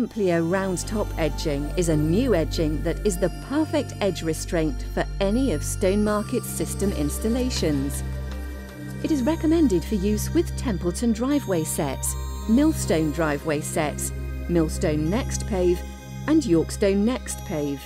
Ampliar round top edging is a new edging that is the perfect edge restraint for any of Stonemarket's system installations. It is recommended for use with Templeton driveway setts, Millstone driveway setts, Millstone NEXTpave and Yorkstone NEXTpave.